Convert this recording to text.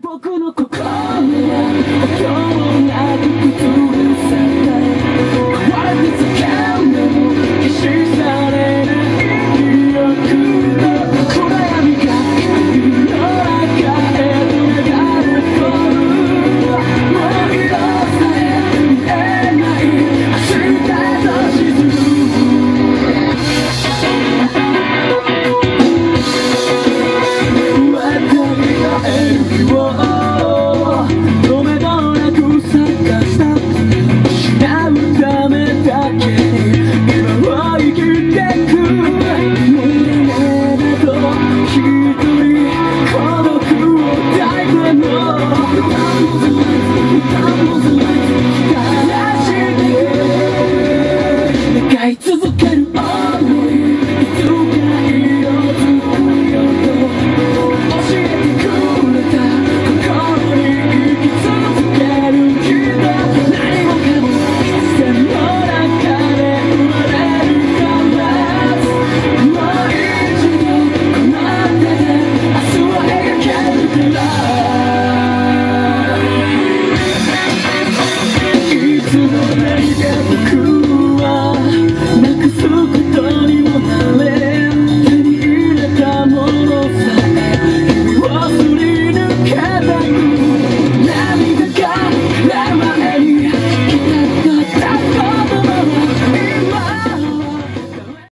僕の心に今日なく I'm not. が僕をなくす